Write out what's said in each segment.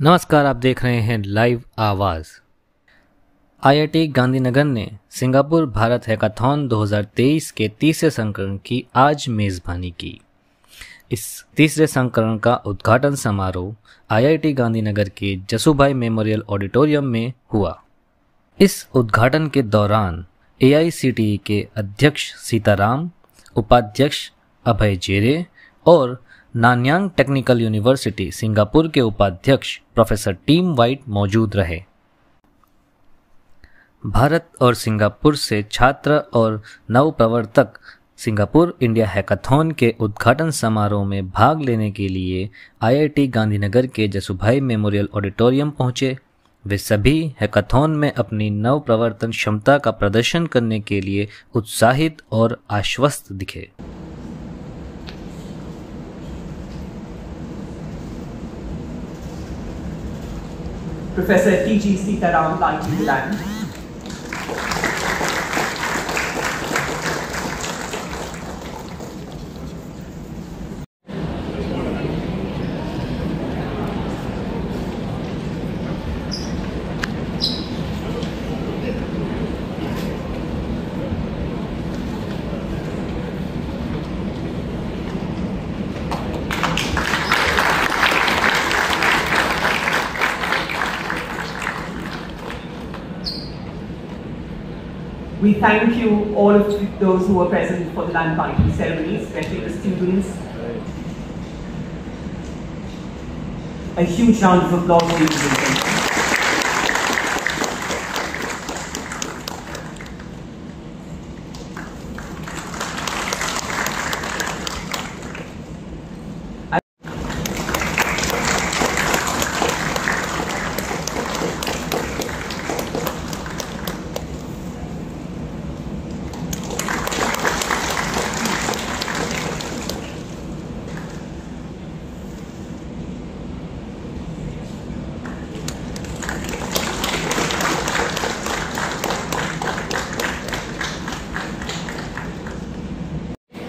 नमस्कार, आप देख रहे हैं लाइव आवाज़। आईआईटी गांधीनगर ने सिंगापुर भारत हैकाथॉन 2023 के तीसरे संस्करण की आज मेजबानी की। इस तीसरे संस्करण का उद्घाटन समारोह आईआईटी गांधीनगर के जसूभाई मेमोरियल ऑडिटोरियम में हुआ। इस उद्घाटन के दौरान एआईसीटीई के अध्यक्ष सीताराम, उपाध्यक्ष अभय जेरे और नान्यांग टेक्निकल यूनिवर्सिटी सिंगापुर के उपाध्यक्ष प्रोफेसर टीम वाइट मौजूद रहे। भारत और सिंगापुर से छात्र और नव प्रवर्तक सिंगापुर इंडिया हैकाथॉन के उद्घाटन समारोह में भाग लेने के लिए आईआईटी गांधीनगर के जसुभाई मेमोरियल ऑडिटोरियम पहुँचे। वे सभी हैकाथॉन में अपनी नव प्रवर्तन क्षमता का प्रदर्शन करने के लिए उत्साहित और आश्वस्त दिखे। Professor T.G. Sitaram Lantilan. We thank you, all of those who were present for the land banking ceremony, especially the students. A huge round of applause for you.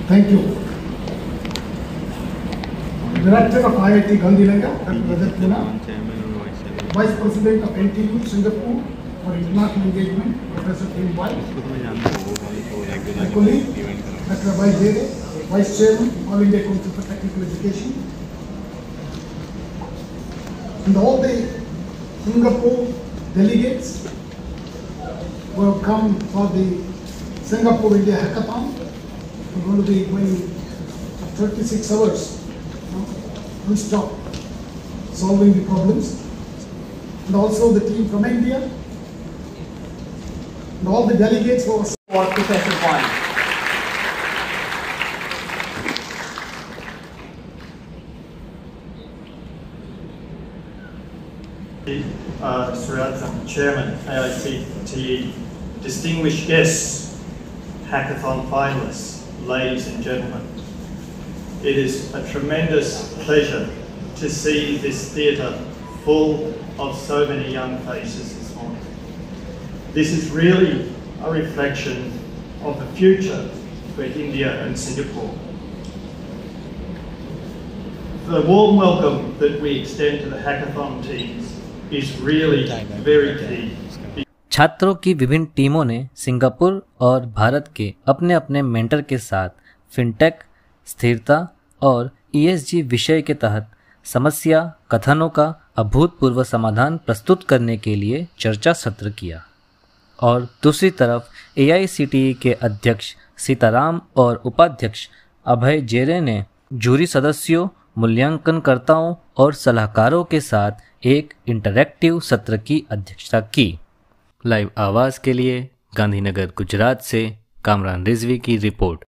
Thank you. Director of IIT Gandhinagar, Dr. Rajat Puna, Vice President of NTU Singapore for International Engagement, Professor Tim White, my colleague, Dr. Abhay Dere, Vice Chairman, All India Council for Technical Education, and all the Singapore delegates who have come for the Singapore India Hackathon. We're going to be going 36 hours you non-stop solving the problems. And also the team from India. And all the delegates who are For Professor White. uh, Surathan, Chairman, AICTE, distinguished guests, hackathon finalists, ladies and gentlemen. It is a tremendous pleasure to see this theatre full of so many young faces this morning. This is really a reflection of the future for India and Singapore. The warm welcome that we extend to the hackathon teams is really very key. छात्रों की विभिन्न टीमों ने Singapore और भारत के अपने अपने mentor के साथ फिनटेक, स्थिरता और ईएसजी विषय के तहत समस्या, कथनों का अभूतपूर्व समाधान प्रस्तुत करने के लिए चर्चा सत्र किया। और दूसरी तरफ़ एआईसीटीई के अध्यक्ष सीताराम और उपाध्यक्ष अभय जेरे ने जूरी सदस्यों, मूल्यांकनकर्ताओं और सलाहकारों के साथ एक इंटरैक्टिव सत्र की अध्यक्षता की। लाइव आवाज़ के लिए गांधीनगर गुजरात से कामरान रिजवी की रिपोर्ट।